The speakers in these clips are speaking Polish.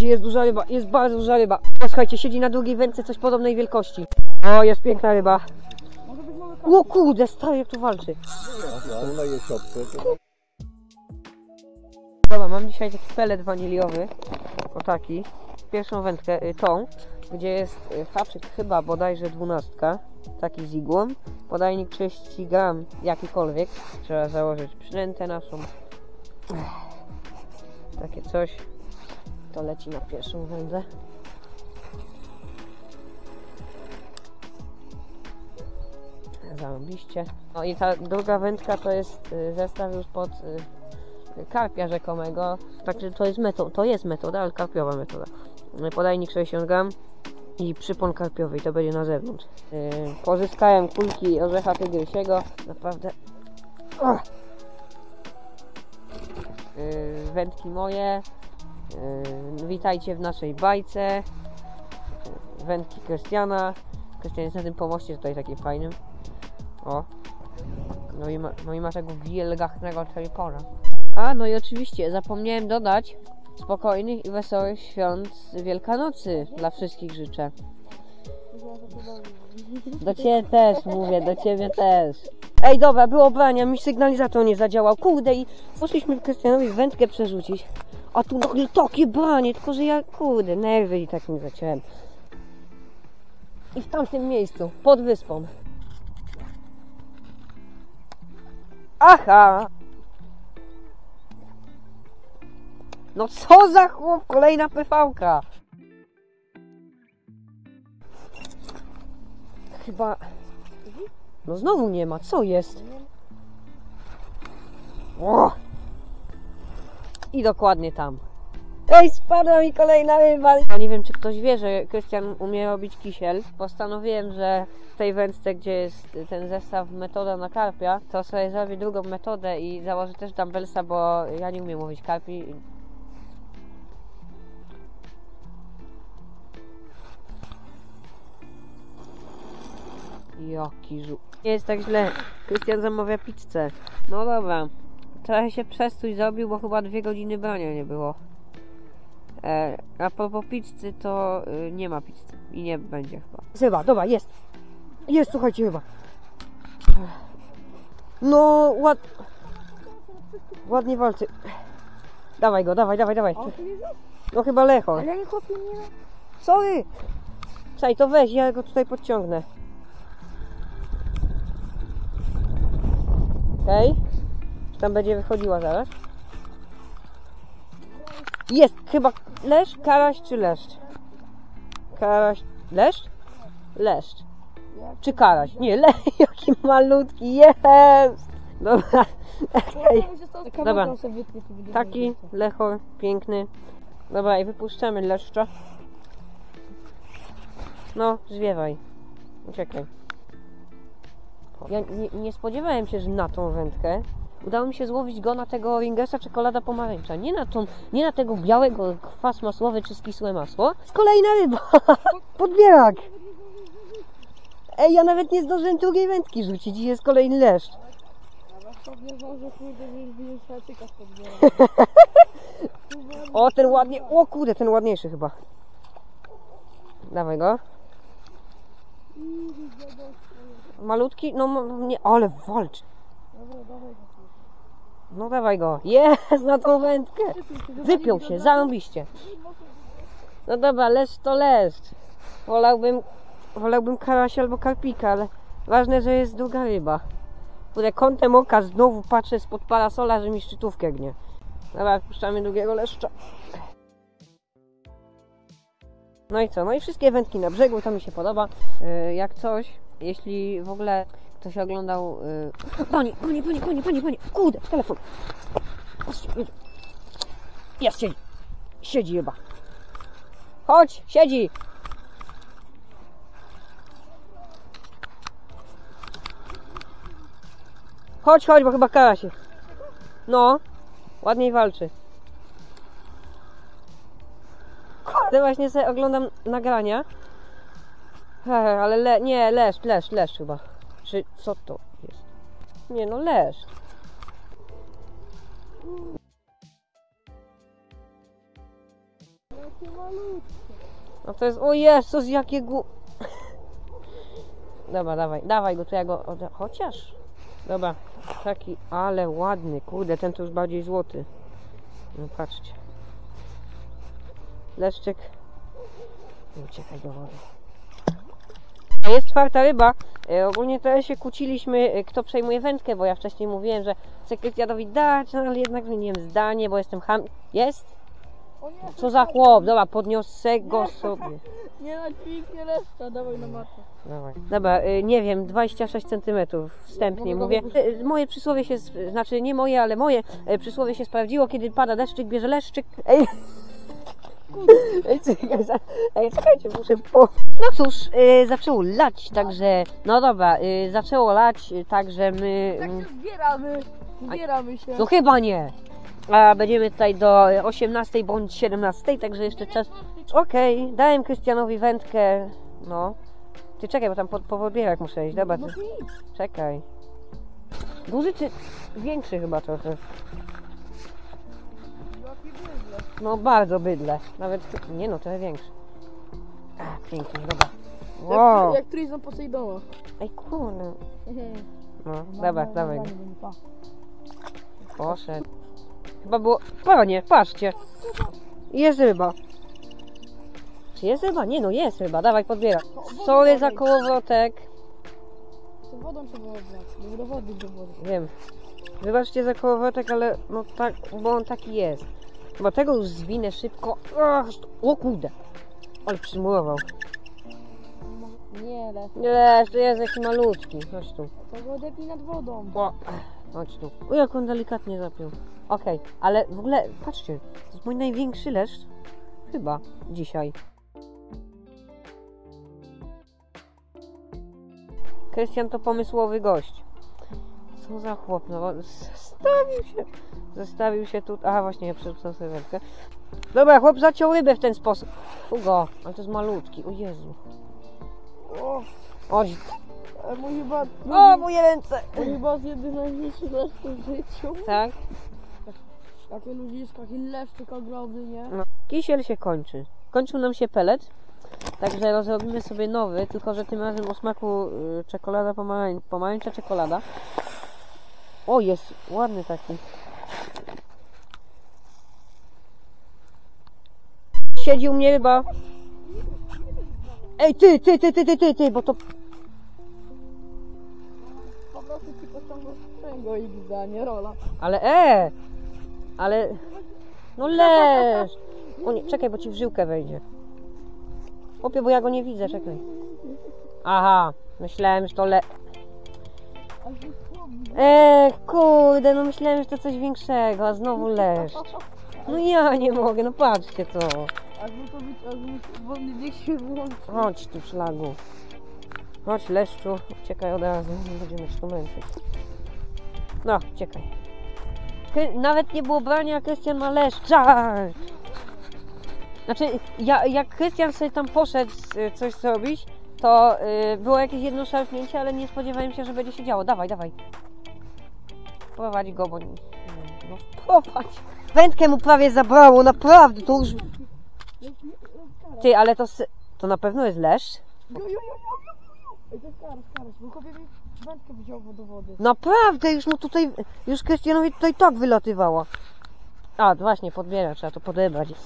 Słuchajcie, jest duża ryba, jest bardzo duża ryba. O, słuchajcie, siedzi na drugiej wędce coś podobnej wielkości. O, jest piękna ryba. O kurde, stary jak tu walczy. Dobra, mam dzisiaj taki pelet waniliowy. O taki. Pierwszą wędkę, y, tą, gdzie jest y, haczyk chyba bodajże dwunastka. Taki z igłą. Podajnik 30 gram, jakikolwiek. Trzeba założyć przynętę naszą. Takie coś. To leci na pierwszą wędkę. Zarobiście. No i ta druga wędka to jest y, zestaw już pod y, karpia rzekomego. Także to jest metoda, to jest metoda, ale karpiowa metoda. Podajnik 60 gram i przypon karpiowy i to będzie na zewnątrz. Y, Pozyskałem kulki orzecha tygrysiego. Naprawdę. Wędki moje. Witajcie w naszej bajce. Wędki Krystiana. Krystian jest na tym pomoście tutaj takim fajnym. O. No i ma, no i ma tego wielgachnego trypora. A, no i oczywiście zapomniałem dodać spokojnych i wesołych świąt Wielkanocy dla wszystkich życzę. Do ciebie też mówię, do ciebie też. Ej, dobra, było brania, mi sygnalizator nie zadziałał. Kurde, i poszliśmy Krystianowi wędkę przerzucić. A tu nagle takie branie, tylko że ja, kurde, nerwy i tak mi zaciąłem. I w tamtym miejscu, pod wyspą. Aha! No co za chłop, kolejna PV-ka. Chyba... No znowu nie ma, co jest? O! I dokładnie tam. Ej, spadła mi kolejna ryba. Ja nie wiem, czy ktoś wie, że Krystian umie robić kisiel. Postanowiłem, że w tej wędce, gdzie jest ten zestaw metoda na karpia, to sobie zrobię drugą metodę i założę też dumbbellsa, bo ja nie umiem łowić karpi. Jaki żółk. Nie jest tak źle. Krystian zamawia pizzę. No dobra. Trochę się przestój zrobił, bo chyba dwie godziny brania nie było. E, a propos pizzy, to y, nie ma pizzy. I nie będzie chyba. Chyba, dobra, jest. Jest, słuchajcie, chyba. No, ład... Ładnie walczy. Dawaj go, dawaj, dawaj, dawaj. No chyba Lecho. Ale nie chłopie nie Sorry! Czekaj, to weź, ja go tutaj podciągnę. Okej. Czy tam będzie wychodziła zaraz? Jest! Chyba leszcz, karaś czy leszcz? Karaś... Leszcz? Leszcz. Czy karaś? Nie, le... Jaki malutki, jest! Dobra, okej. Dobra. Taki lechor, piękny. Dobra, i wypuszczamy leszcza. No, zwiewaj. Uciekaj. Ja nie, nie spodziewałem się, że na tą wędkę udało mi się złowić go na tego ringesa czekolada pomarańcza. Nie na tą, nie na tego białego kwas masłowy czy skisłe masło. Z kolejna ryba! Podbierak! Ej, ja nawet nie zdążyłem drugiej wędki rzucić i jest kolejny leszcz. O, ten ładnie. O kurde, ten ładniejszy chyba. Dawaj go. Malutki? No nie, ale walcz. No dawaj go. Jest na tą wędkę. Wypiął się, zarąbiście. No dobra, leszcz to leszcz. Wolałbym, wolałbym karasia albo karpika, ale ważne, że jest druga ryba. Kurde, kątem oka znowu patrzę spod parasola, że mi szczytówkę gnie. Dobra, wpuszczamy drugiego leszcza. No i co? No i wszystkie wędki na brzegu, to mi się podoba. Yy, jak coś, jeśli w ogóle ktoś oglądał... Yy... Pani, pani, pani, pani, pani, pani, kurde, telefon. Jest, siedzi. Siedzi chyba. Chodź, siedzi. Chodź, chodź, bo chyba kara się. No, ładniej walczy. Kurde, właśnie sobie oglądam nagrania. Ale le, nie, leszcz, leszcz, leszcz chyba. Czy co to jest? Nie no, leszcz. Jakie malutkie. No to jest, o Jezus, jakie gu... Dobra, dawaj, dawaj go, to ja go odda... Chociaż? Dobra, taki, ale ładny, kurde, ten to już bardziej złoty. No patrzcie. Leszczyk. Uciekaj do wody. A jest czwarta ryba. E, ogólnie teraz się kłóciliśmy, e, kto przejmuje wędkę, bo ja wcześniej mówiłem, że chcę Krystianowi dać, no ale jednak zmieniłem zdanie, bo jestem ham... Jest? Co za chłop? Dobra, podniosę go sobie. Nie na dźwig, nie leszcza, dawaj na matę. Dawaj. Dobra, y, nie wiem, 26 cm wstępnie No, no, mówię. no. Moje przysłowie się, znaczy nie moje, ale moje przysłowie się sprawdziło, kiedy pada deszczyk, bierze leszczyk. Ej, czekaj, za- Ej, czekajcie, muszę po... No cóż, y, zaczęło lać, także... No dobra, y, zaczęło lać, y, także my... Tak mm, się zbieramy. Zbieramy się. No chyba nie. A będziemy tutaj do 18 bądź 17, także jeszcze czas. Okej, dałem Krystianowi wędkę. No. Ty czekaj, bo tam po, po podbierak muszę iść. Dobra, No ty, to idź. czekaj. Duży czy większy chyba trochę? No bardzo bydle. Nawet nie no, trochę większy. A, pięknie, dobra. Wow. jak Trizon Poseidona. Ej kurde. No, dobra, dawaj. Poszedł. Chyba było... Panie, patrzcie. Jest ryba. Czy jest ryba? Nie no, jest ryba. Dawaj, podbierak. Sorry za kołowrotek. To wodą obrać. Nie do wody, do wody. Wiem. Wybaczcie za kołowrotek, ale no tak, bo on taki jest. Chyba tego już zwinę szybko. O kurde. Ale przymurował. Nie, le. Nie, to jest jaki malutki. Chodź tu. To go odepnij nad wodą. O, chodź tu. O, jak on delikatnie zapiął. Okej, ale w ogóle, patrzcie, to jest mój największy leszcz. Chyba dzisiaj. Krystian to pomysłowy gość. Co za chłop, no zestawił się. Zestawił się tu. Aha, właśnie, ja przerzucam sobie rękę. Dobra, chłop zaciął rybę w ten sposób. Ugo, ale to jest malutki, o Jezu. O, Chodź. mój chyba... O, moje ręce! Mój chyba z jednym z najmniejszych leszczy w życiu. Tak? Takie ludziska, taki leszczyk ogromny, nie? No. Kisiel się kończy. Kończył nam się pelet, także rozrobimy sobie nowy, tylko że tym razem o smaku y, czekolada pomarań, pomarańcza czekolada. O, jest ładny taki. Siedzi u mnie ryba. Ej, ty, ty, ty, ty, ty, ty, ty, bo to... Po prostu ci pociągnął sprzęgło i gda, nie rola. Ale e! Ale... No leż! O nie, czekaj, bo ci w żyłkę wejdzie. Chłopie, bo ja go nie widzę, czekaj. Aha, myślałem, że to le... Ech, kurde, no myślałem, że to coś większego, a znowu leszcz. No ja nie mogę, no patrzcie to. Mu to być, aż mu wolny bieg się włączy. Chodź tu, szlagu. Chodź, leszczu, uciekaj od razu, nie będziemy się tu męczyć. No, uciekaj. Nawet nie było brania, a Krystian ma leszcza. Znaczy, ja, jak Krystian sobie tam poszedł y, coś zrobić, to y, było jakieś jedno szarpnięcie, ale nie spodziewałem się, że będzie się działo. Dawaj, dawaj. Prowadź go, bo... nie- No, prowadź. Wędkę mu prawie zabrało, naprawdę, to już... Ty, ale to, to na pewno jest leszcz? Jo, jo, jo, jo, jo, jo. Ej, to jest karas, karas, bo chłopie mi wędkę wziął do wody. Naprawdę, już mu tutaj, już Krystianowi tutaj tak wylatywała. A, właśnie, podbiera, trzeba to podebrać. Ech,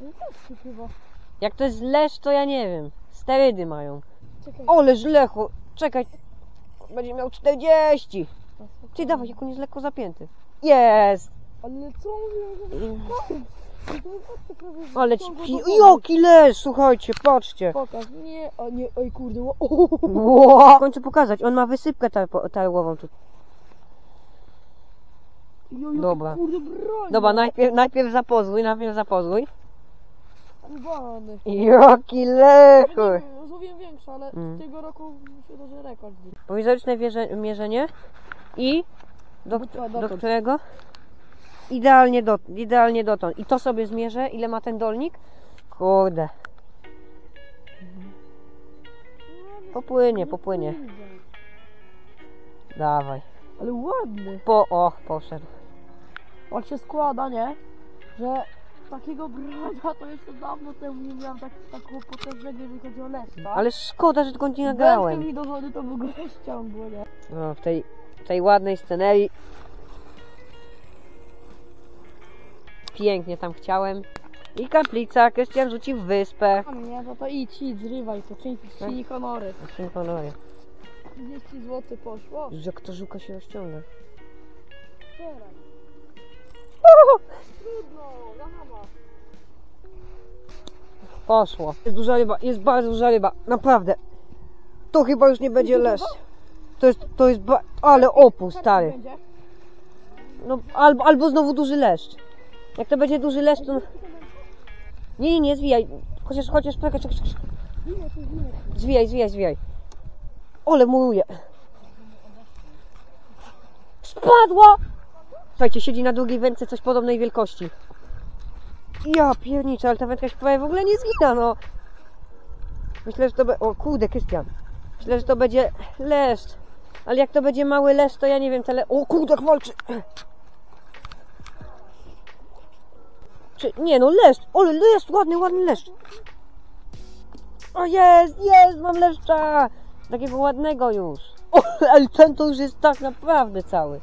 No tak, jak to jest leszcz, to ja nie wiem. Sterydy mają. Czekaj. Ole, lechu, czekaj. Będzie miał 40. Ty dawaj, jak on jest lekko zapięty. Jest! Ale co mówię, Ale ci pi... Joki leszcz, słuchajcie, patrzcie. Pokaż, nie, o nie, oj kurde, Wow. W końcu pokazać, on ma wysypkę tarłową tu. Dobra. Dobra, najpierw, najpierw zapozój, najpierw zapozój. Kubany. Joki lechu. Złowiłem większe, ale Mm. tego roku myślę, że rekord był. Prowizoryczne wierze- mierzenie i do, do którego? Idealnie, do, idealnie dotąd. I to sobie zmierzę, ile ma ten dolnik. Kurde. Popłynie, popłynie. Dawaj. Ale ładny. Po, och, poszedł. tak się składa, nie? Że takiego brania to jeszcze dawno temu nie miałem tak, takiego potężnego, jeżeli chodzi o leszcza. Ale szkoda, że tylko nie nagrałem. mi do wody to w ogóle ściągło, nie? No, w tej, w tej ładnej scenerii. Pięknie tam chciałem. I kaplica, Krystian rzucił wyspę. A nie, no to idź, idź, zrywaj to, czyń, czyń honory. W tym honorie. 30 zł poszło. Jak to żuka się rozciąga. Teraz. Poszło. Jest duża ryba, jest bardzo duża ryba. Naprawdę. To chyba już nie będzie leszcz. To jest, to jest ba... Ale opół, stary. No, albo, albo znowu duży leszcz. Jak to będzie duży leszcz, to... Nie, nie, nie, zwijaj. Chociaż, chociaż, czekaj, czekaj, czekaj. Zwijaj, zwijaj, zwijaj. Ole, muruje. Spadła! Słuchajcie, siedzi na długiej wędce coś podobnej wielkości. Ja pierniczę, ale ta wędka się prawie w ogóle nie zgina, no. Myślę, że to będzie... O kurde, Krystian. Myślę, że to będzie leszcz. Ale jak to będzie mały leszcz, to ja nie wiem, tele... O kurde, walczy! Czy... Nie no, leszcz! Ole, leszcz, ładny, ładny leszcz. O jest, jest, mam leszcza! Takiego ładnego już. O, ale ten to już jest tak naprawdę cały.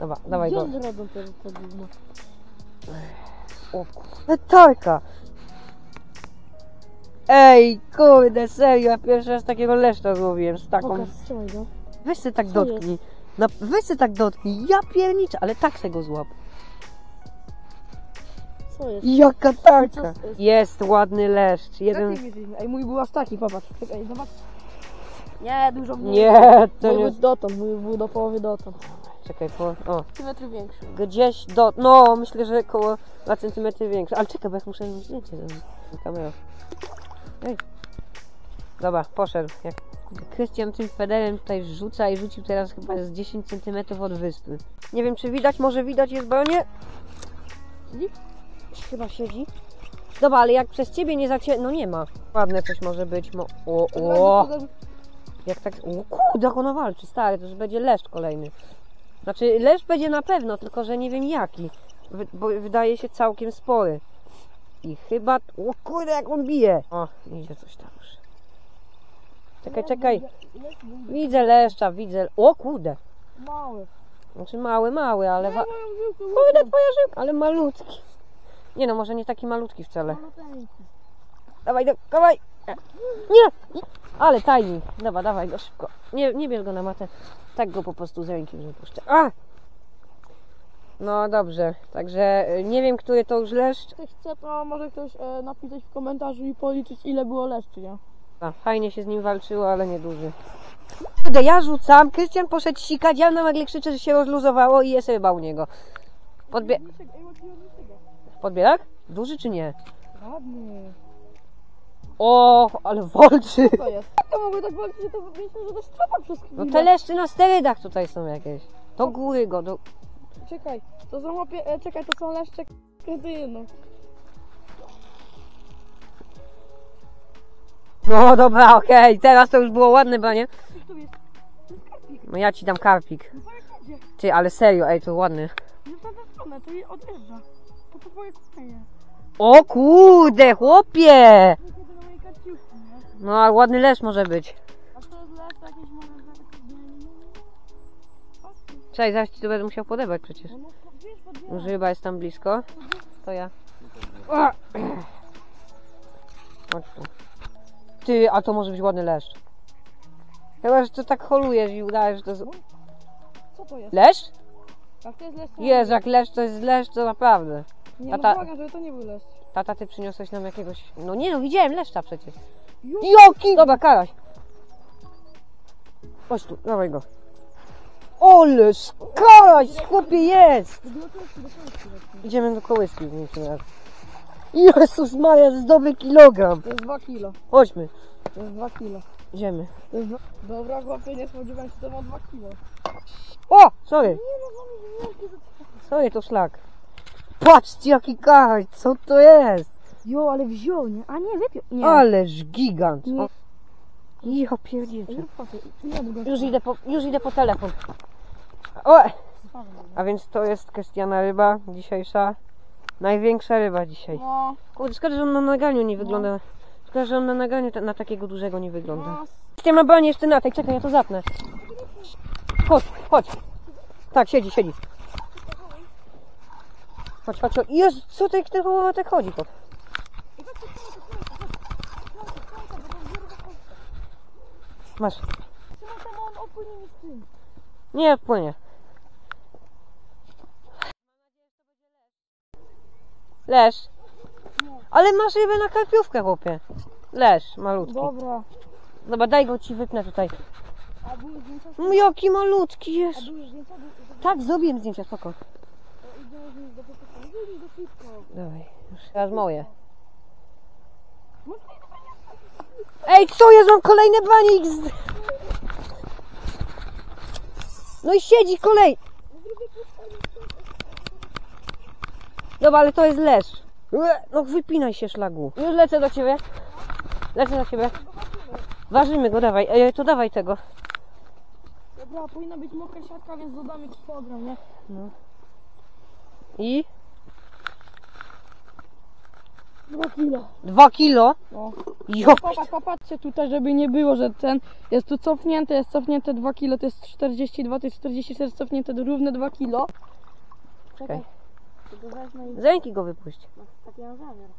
Dobra, dawaj go. Gdzie zrobią te, gówno? O kurde, tarka! Ej, kurde, serio, ja pierwszy raz takiego leszcza złowiłem z taką... Pokaż, trzymaj go. Weź se tak Co dotknij. Na, weź se tak dotknij, ja pierniczę, ale tak se go złap. Co jest? Jaka tarka! Jest? Jest ładny leszcz, jeden... Ej, mój był aż taki, popatrz. Czekaj, zobacz. Nie, dużo mniej. Nie, to Mój nie... był dotąd, mój był do połowy dotąd. Czekaj, po... O, 3 metry większy. Gdzieś do. No, myślę, że około 2 cm większe. Ale czekaj, bo ja muszę mieć zdjęcie zrobić. Kamerą. Ej. Dobra, poszedł. Jak Krystian tym federem tutaj rzuca i rzucił teraz chyba z 10 cm od wyspy. Nie wiem, czy widać, może widać jest bronie? Siedzi? Chyba siedzi. Dobra, ale jak przez ciebie nie zacie... No nie ma. Ładne coś może być. Mo... O, o. Jak tak. O kurde, jak ona walczy, stary, to już będzie leszcz kolejny. Znaczy, leszcz będzie na pewno, tylko że nie wiem jaki. Bo wydaje się całkiem spory. I chyba. O kurde, jak on bije! O, idzie coś tam już. Czekaj, czekaj. Widzę leszcza, widzę. O kurde! Mały. Znaczy mały, mały, ale. Wa... Kurde, twoja żyłka, ale malutki. Nie no, może nie taki malutki wcale. Dawaj, dawaj! Nie! Ale tajnik. Dobra, dawaj go szybko. Nie, nie bierz go na matę. Tak go po prostu z ręki wypuszczę. A! No dobrze, także y, nie wiem, który to już leszcz. Ktoś chce, to może ktoś e, napisać w komentarzu i policzyć ile było leszczy, nie? A, fajnie się z nim walczyło, ale nieduży. Kurde, ja rzucam, Krystian poszedł sikać, ja nagle krzyczę, że się rozluzowało i jest ryba u niego. Podbie... Podbierak? Duży czy nie? Ładny. O, ale walczy! Co to jest? Jak to mogły tak walczyć, że to myślę, że to szczepa przez chwilę. No te leszcze na sterydach tutaj są jakieś. Do góry go, do... Czekaj, to są łapie... E, czekaj, to są leszcze kretyny. No dobra, okej, teraz to już było ładne branie. Tu jest. No ja ci dam karpik. No to jak idzie? Ty, ale serio, ej, to ładny. Nie w tamtą stronę, to je odjeżdża. To po twoje kupienie. O kurde, chłopie! Nie kiedy na mojej karciuszki, nie? No, ale ładny lesz może być. A to jest jakieś może za Cześć, zaraz ci to będę musiał podebrać przecież. No, no, wiesz, podbieram. Ryba jest tam blisko. To ja. O! Chodź tu. Ty, a to może być ładny leszcz. Chyba, że to tak holujesz i udajesz, że to jest... Co to jest? Leszcz? Jak to jest leszcze? Jezu, jak leszcz to jest leszcz, to naprawdę. Nie, a no ta- błagam, żeby to nie był leszcz. Tata, ty przyniosłeś nam jakiegoś... No nie no, widziałem leszcza przecież. Joki! Dobra, karaś. Chodź tu, dawaj go. Oleż, karaś, chłopie jest! Idziemy do kołyski w nim raz. Jezus Maria, to jest dobry kilogram. To jest 2 kilo. Chodźmy, To jest 2 kilo. idziemy. To jest dwa... Dobra, chłopie, nie spodziewałem się, to ma 2 kilo. O, sorry, no, sorry, to szlak. Patrzcie, jaki karaś, co to jest? Jo, ale wziął, nie? A nie, wypił. Nie. Ależ gigant. Nie. Ja no, Już idę po, już idę po telefon. O. A więc to jest Krystiana ryba dzisiejsza. Największa ryba dzisiaj. No, Kurde, szkoda, że on na naganiu nie wygląda. Szkoda, że on na naganiu ta- na takiego dużego nie wygląda. no, Krystian ma banie jeszcze na tej, czekaj, ja to zapnę. Chodź, chodź. Tak, siedzi, siedzi. Chodź, chodź, chodź. Jezu, co ty ty tak chodzi? Pod. Masz. trzymaj tam, on opłynie mi z tym. Nie, płynie. Leż. Ale masz rybę na karpiówkę, chłopie. Leż, malutki. Dobra. Dobra, daj go ci wypnę tutaj. A były zdjęcia? No, jaki malutki jest. A były zdjęcia? Były- Tak, zrobiłem zdjęcia, spoko. do pokoju. Do. Dawaj, już teraz moje. Ej, co jest? Mam kolejny banik! Z... No i siedzi kolej. Dobra, ale to jest leż. Ue, No wypinaj się szlagu. Już lecę do ciebie. Lecę do ciebie. Ważymy go, dawaj. Ej, to dawaj tego. Dobra, powinna być mokra siatka, więc dodamy kilogram, nie? I Dwa kilo. dwa kilo. No. Jo. Popatrz, popatrzcie tutaj, żeby nie było, że ten jest tu cofnięte, jest cofnięte 2 kilo, to jest 42, to jest 44, cofnięte do równe 2 kilo. Czekaj. I... Z ręki go wypuść. No, mam zamiar.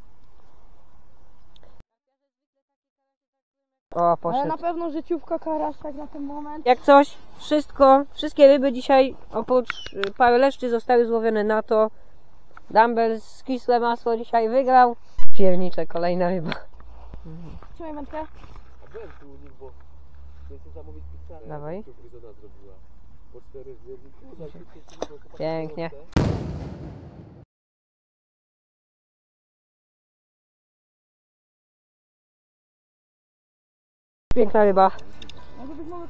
O, Ale poszedł. na pewno życiówka karaś tak na ten moment. Jak coś, wszystko, wszystkie ryby dzisiaj oprócz y, parę leszczy zostały złowione na to. Dumbbell z kisłe masło dzisiaj wygrał. Piernicze, kolejna ryba. Trzymaj wędkę. A byłem tu u nich, bo chcę zamówić pizzę. Dawaj. Pięknie. Piękna ryba.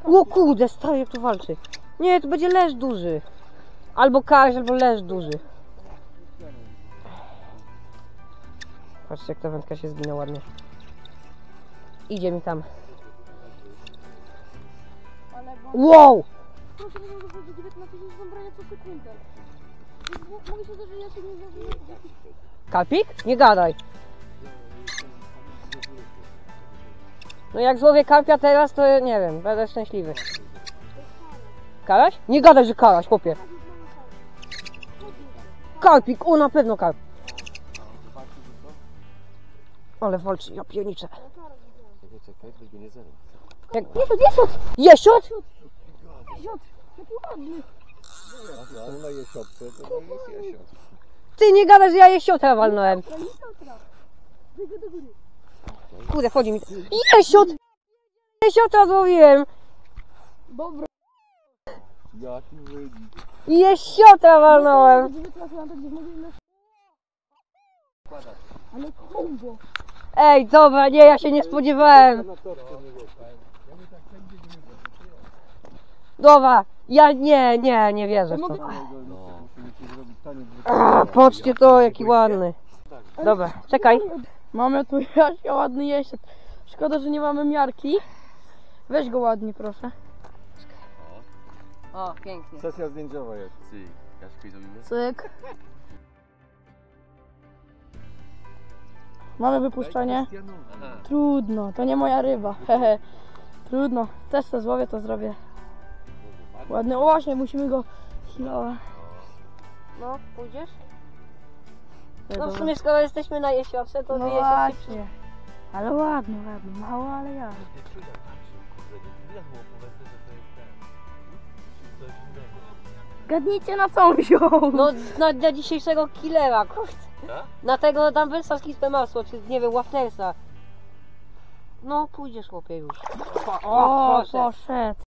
O kurde, stary jak tu walczy. Nie, to będzie leż duży. Albo karś, albo leż duży. Patrzcie, jak ta wędka się zginęła ładnie. Idzie mi tam. Wow! Proszę, nie mogę powiedzieć 19 minut zambrania co sekundę. Mo- Mogę się zdarzyć, że ja się nie zdążę. Karpik? Nie gadaj. No jak złowię karpia teraz, to nie wiem, będę szczęśliwy. Karaś? Nie gadaj, że karaś, chłopie. Karpik, o na pewno karp. Ale walczy, ja pierniczę. Czekaj, czekaj, go nie zero. Jak... Jesiot, jesiot! Jesiot? Jesiot, jaki ładny. On na jesiotce, to jest jesiot. Ty nie gadasz, ja jesiota walnąłem. Kurde, wchodzi mi... Jesiot! Jesiota złowiłem! Dobra. Jaki wynik. Jesiota walnąłem! 19 lat, gdzie mówimy... Ale kombo. Ej, dobra, nie, ja się nie spodziewałem. Dobra, ja nie, nie, nie wierzę w to. A, patrzcie to, jaki ładny. Dobra, czekaj. Mamy tu Jasia, ładny jesiot. Szkoda, że nie mamy miarki. Weź go ładnie, proszę. O, pięknie. Sesja zdjęciowa jest. Cyk. Cyk. Mamy wypuszczenie. Trudno, to nie moja ryba. Hehe. Trudno. Też to złowię, to zrobię. Ładny. O właśnie, musimy go chwilowe. No, pójdziesz? No w sumie skoro jesteśmy na jesiotrze, to No no właśnie. Ale ładny, ładny. Mało, ale ja. Gadnijcie na co wziął. No na, na dzisiejszego killera, kurde. Na tego Dumbellsa z Kispe masło, czy nie wiem, Waftersa. No, pójdziesz chłopie już. O, O, poszedł.